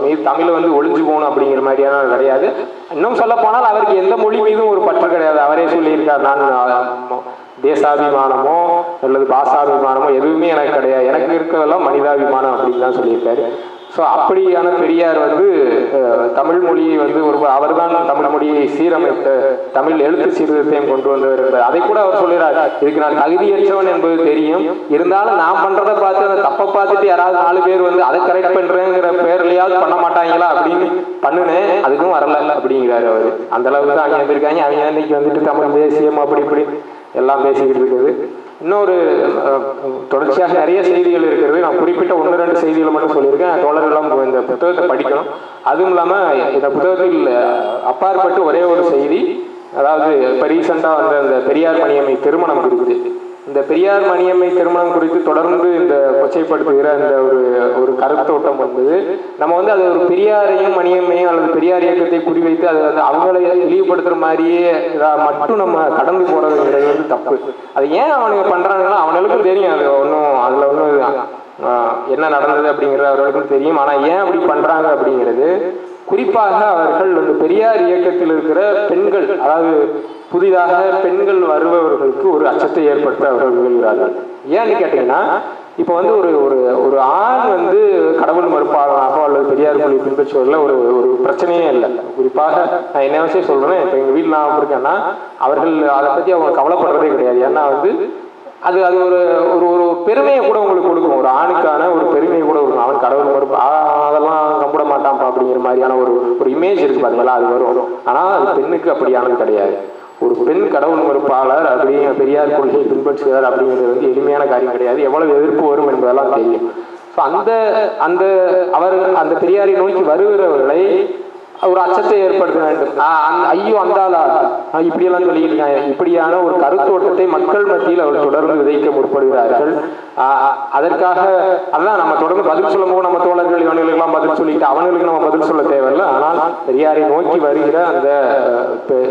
மீது தமிழை வந்து ஒளிஞ்சு போகணும் அப்படிங்கிற மாதிரியான கிடையாது. இன்னும் சொல்ல போனால் அவருக்கு எந்த மொழி மீதும் ஒரு பற்று கிடையாது. அவரே சொல்லியிருக்கார் நான் தேசாபிமானமோ அல்லது பாசாபிமானமோ எதுவுமே எனக்கு கிடையாது. எனக்கு இருக்கிறதெல்லாம் மனிதாபிமானம் அப்படின்னு தான் சொல்லியிருக்காரு. ஸோ அப்படியான பெரியார் வந்து தமிழ் மொழியை வந்து ஒரு அவர்தான் தமிழ் மொழியை சீரமைத்த தமிழ் எழுத்து சீர்திருத்தம் கொண்டு வந்தவர் என்பது அதை கூட அவர் சொல்கிறார் இதுக்கு நான் தகுதியற்றவன் என்பது தெரியும். இருந்தாலும் நான் பண்றதை பார்த்து அந்த தப்பை பார்த்துட்டு யாராவது நாலு பேர் வந்து அதை கரெக்ட் பண்றேங்கிற பேர்லையாவது பண்ண மாட்டாங்களா? அப்படின்னு பண்ணுனேன். அதுக்கும் வரல அப்படிங்கிறாரு அவர். அந்த அளவுக்கு தான் அங்கே வந்திருக்காங்க அவங்க இன்னைக்கு வந்துட்டு தமிழ் தேசியம் அப்படி இப்படி எல்லாம் பேசிக்கிட்டு இருக்குது. இன்னொரு தொடர்ச்சியாக நிறைய செய்திகள் இருக்கிறது. நான் குறிப்பிட்ட ஒன்று ரெண்டு செய்திகளை மட்டும் சொல்லியிருக்கேன். தோழர்கள்லாம் இந்த புத்தகத்தை படிக்கணும். அதுவும் இல்லாமல் இந்த புத்தகத்தில் அப்பாற்பட்டு ஒரே ஒரு செய்தி அதாவது இப்போ ரீசெண்டாக வந்த அந்த பெரியார் பணியமை திருமணம் குறித்து. இந்த பெரியார் மணியம்மை திருமணம் குறித்து தொடர்ந்து இந்த கொச்சைப்படுத்துகிற இந்த ஒரு ஒரு கருத்தோட்டம் வந்தது. நம்ம வந்து அது ஒரு பெரியாரையும் மணியம்மையும் அல்லது பெரியார் இயக்கத்தை குறிவைத்து அதை வந்து அவங்களை இழிவுபடுத்துற மாதிரியே மட்டும் நம்ம கடந்து போறதுங்கிறது வந்து தப்பு. அது ஏன் அவனுங்க பண்றாங்கன்னா அவனுக்கும் தெரியும். அது ஒன்றும் அதுல ஒன்றும் என்ன நடந்தது அப்படிங்கிறது அவர்களுக்கும் தெரியும். ஆனா ஏன் அப்படி பண்றாங்க அப்படிங்கிறது குறிப்பாக அவர்கள் வந்து பெரியார் இயக்கத்தில் இருக்கிற பெண்கள் அதாவது புதிதாக பெண்கள் வருபவர்களுக்கு ஒரு அச்சத்தை ஏற்படுத்த அவர்கள் முயல்கிறார்கள் ஏன்னு கேட்டீங்கன்னா இப்போ வந்து ஒரு ஒரு ஒரு ஆண் வந்து கடவுள் மறுப்பாளனாகவோ அல்லது பெரியார் மொழி பின்பற்றுவதில் ஒரு ஒரு பிரச்சனையே இல்லை. குறிப்பாக நான் என்ன விஷயம் சொல்கிறேன் இப்போ எங்கள் வீட்டில் நான் இருக்கேன்னா அவர்கள் அதை பற்றி அவங்க கவலைப்படுறதே கிடையாது. ஏன்னா வந்து அது அது ஒரு ஒரு ஒரு பெருமையை கூட உங்களுக்கு கொடுக்கும். ஒரு ஆணுக்கான ஒரு பெருமையை கூட கொடுக்கும். அவன் கடவுள் மறுப்பு அதெல்லாம் கம்பிட மாட்டான்ப்பா அப்படிங்கிற மாதிரியான ஒரு ஒரு இமேஜ் இருக்கு பார்த்தீங்களா அது வரும். ஆனால் அது பெண்ணுக்கு அப்படியானது கிடையாது. ஒரு பெண் கடவுள் மறுப்பாளர் அப்படிங்கிற பெரியார் கொள்கையை பின்பற்றுகிறார் அப்படிங்கிறது வந்து எளிமையான காரியம் கிடையாது. எவ்வளவு எதிர்ப்பு வரும் என்பதெல்லாம் தெரியும். ஸோ அந்த அந்த அவர் அந்த பெரியாரை நோக்கி வருகிறவர்களை ஒரு அச்சத்தை ஏற்படுத்த வேண்டும். ஐயோ அந்த ஆளா ஆ, இப்படியெல்லாம் சொல்லிட்டு இப்படியான ஒரு கருத்தோட்டத்தை மக்கள் மத்தியில் அவர் தொடர்ந்து விதைக்க முற்படுகிறார்கள். அதற்காக அதான் நம்ம தொடர்ந்து பதில் சொல்லும் போது நம்ம தோழர்கள் இவனுங்களுக்கெல்லாம் பதில் சொல்லிட்டு அவனுங்களுக்கு நம்ம பதில் சொல்ல தேவையில்லை. ஆனால் பெரியாரை நோக்கி வருகிற அந்த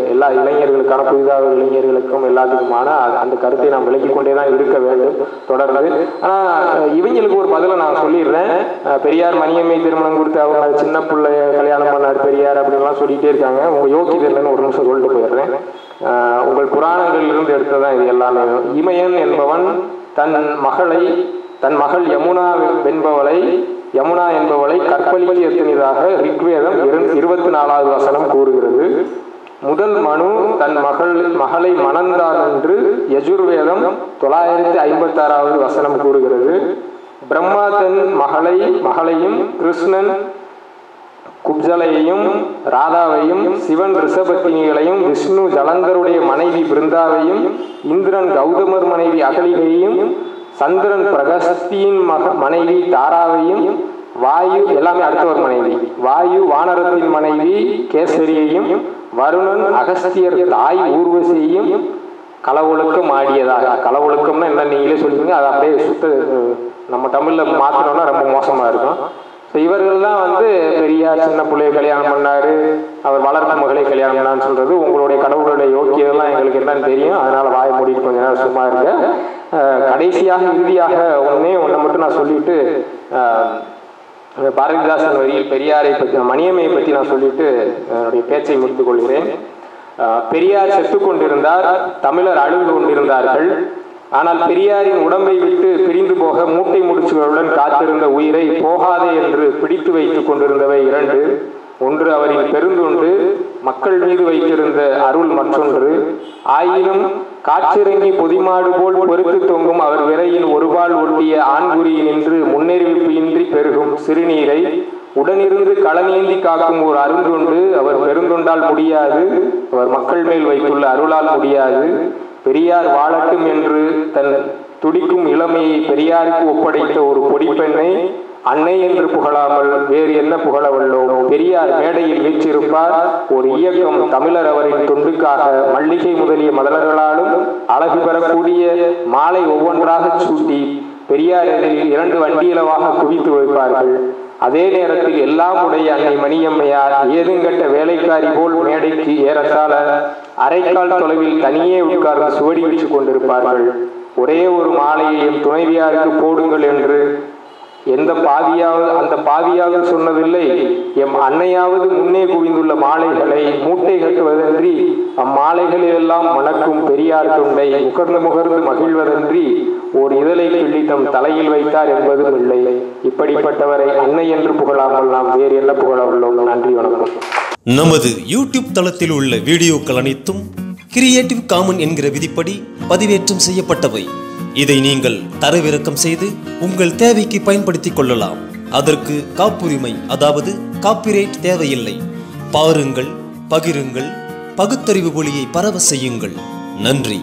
எல்லா இளைஞர்களுக்கான புதிதாக இளைஞர்களுக்கும் எல்லாத்துக்குமான அந்த- கருத்தை நாம் விலகிக் கொண்டே தான் இருக்க வேண்டும் தொடர்ந்து. ஆனால் இவங்களுக்கு ஒரு பதிலை நான் சொல்லிடுறேன். பெரியார் மணியம்மை திருமணம் கொடுத்து அவங்க சின்ன பிள்ளைய கல்யாணம் பண்ணார். பெரியார் அப்படின்லாம் சொல்லிட்டே இருக்காங்க. உங்கள் யோக்கியது ஒரு நிமிஷம் சொல்லிட்டு போயிடுறேன். உங்கள் புராணங்களிலிருந்து எடுத்ததான் இது எல்லாமே. இமயன் என்பவன் தன் மகளை தன் மகள் யமுனா என்பவளை யமுனா என்பவளை கற்பழிக்க எத்தனிதாக ரிக்வேதம் இருபத்தி நாலாவது வசனம் கூறுகிறது. முதல் மனு தன் மகள் மகளை மணந்தார் என்று யஜுர்வேதம் தொள்ளாயிரத்தி ஐம்பத்தி ஆறாவது வசனம் கூறுகிறது. பிரம்மா தன் மகளை மகளையும் கிருஷ்ணன் குப்ஜலையையும் ராதாவையும் சிவன் ரிஷபத்தினிகளையும் விஷ்ணு ஜலந்தருடைய மனைவி பிருந்தாவையும் இந்திரன் கௌதமர் மனைவி அகலிகையையும் சந்திரன் பிரகஸ்தியின் மக மனைவி தாராவையும் வாயு எல்லாமே அடுத்தவர் மனைவி. வாயு வானரத்தின் மனைவி கேசரியையும் வருணன் அகஸ்தியர் தாய் ஊர்வசியையும் களவொழுக்கம் ஆடியதாக. களவொழுக்கம்னா என்ன நீங்களே சொல்லுவீங்க அதை அப்படியே சுத்த நம்ம தமிழில் மாத்தினோம்னா ரொம்ப மோசமாக இருக்கும். ஸோ இவர்கள் தான் வந்து பெரியார் சின்ன பிள்ளைய கல்யாணம் பண்ணாரு. அவர் வளர்த்த மகளை கல்யாணம் பண்ணான்னு சொல்றது உங்களுடைய கடவுளுடைய யோக்கியதெல்லாம் எங்களுக்கு என்னன்னு தெரியும். அதனால வாயை மூடிட்டு கொஞ்ச நேரம் சும்மா இருங்க. கடைசியாக இறுதியாக ஒன்னே ஒன்றை மட்டும் நான் சொல்லிட்டு பாரதிதாசன் வரியில் பெரியாரை பற்றி மணியம்மையை பற்றி நான் சொல்லிட்டு என்னுடைய பேச்சை முடித்துக் கொள்கிறேன். பெரியார் செத்துக்கொண்டிருந்தார் தமிழர் அழுது கொண்டிருந்தார்கள். ஆனால் பெரியாரின் உடம்பை விட்டு பிரிந்து போக மூட்டை முடிச்சுகளுடன் காத்திருந்த உயிரை போகாதே என்று பிடித்து வைத்துக் கொண்டிருந்தவை இரண்டு. ஒன்று அவரின் பெருந்தொண்டு மக்கள் மீது வைத்திருந்த அருள் மற்றொன்று. ஆயினும் காற்றிறங்கி பொதிமாடு போல் பொறுத்து தொங்கும் அவர் விரையின் ஒருபால் ஒட்டிய ஆண்குறியினின்று முன்னறிவிப்பு இன்றி பெருகும் சிறுநீரை உடனிருந்து களநீந்தி காக்கும் ஒரு அருந்தொண்டு. அவர் பெருந்தொண்டால் முடியாது அவர் மக்கள் மேல் வைத்துள்ள அருளால் முடியாது. பெரியார் வாழட்டும் என்று தன் துடிக்கும் இளமையை பெரியாருக்கு ஒப்படைத்த ஒரு பொடிப்பெண்ணை அன்னை என்று புகழாமல் வேறு என்ன புகழ வல்லோம் பெரியார் மேடையில் வீச்சிருப்பார் ஒரு இயக்கம் தமிழர் அவரின் தொண்டுக்காக மல்லிகை முதலிய மலர்களாலும் அழகு பெறக்கூடிய மாலை ஒவ்வொன்றாக சூட்டி பெரியார் எதிரில் இரண்டு வண்டியிலவாக குவித்து வைப்பார்கள். அதே நேரத்தில் எல்லாம் உடைய அன்னை மணியம்மையார் ஏதுங்கட்ட வேலைக்காரி போல் மேடைக்கு ஏறத்தாழ அரைக்கால் தொலைவில் தனியே உட்கார்ந்து சுவடி வச்சுக் கொண்டிருப்பார்கள். ஒரே ஒரு மாலையையும் துணைவியாருக்கு போடுங்கள் என்று எந்த பாதியாவது அந்த பாதியாவது சொன்னதில்லை. எம் அன்னையாவது முன்னே குவிந்துள்ள மாலைகளை மூட்டை கட்டுவதன்றி அம்மாலைகளிலெல்லாம் மணக்கும் பெரியார் தொண்டை முகர்ந்து முகர்ந்து மகிழ்வதன்றி ஓர் இதழை கிள்ளி தம் தலையில் வைத்தார் என்பதும் இல்லை. இப்படிப்பட்டவரை அன்னை என்று புகழாமல் நாம் வேறு என்ன புகழ உள்ளோம்? நன்றி வணக்கம். நமது யூடியூப் தளத்தில் உள்ள வீடியோக்கள் அனைத்தும் கிரியேட்டிவ் காமன் என்கிற விதிப்படி பதிவேற்றம் செய்யப்பட்டவை. இதை நீங்கள் தரவிறக்கம் செய்து உங்கள் தேவைக்கு பயன்படுத்திக் கொள்ளலாம். அதற்கு காப்புரிமை அதாவது காப்பிரைட் தேவையில்லை. பாருங்கள் பகிருங்கள் பகுத்தறிவு ஒளியை பரவ செய்யுங்கள். நன்றி.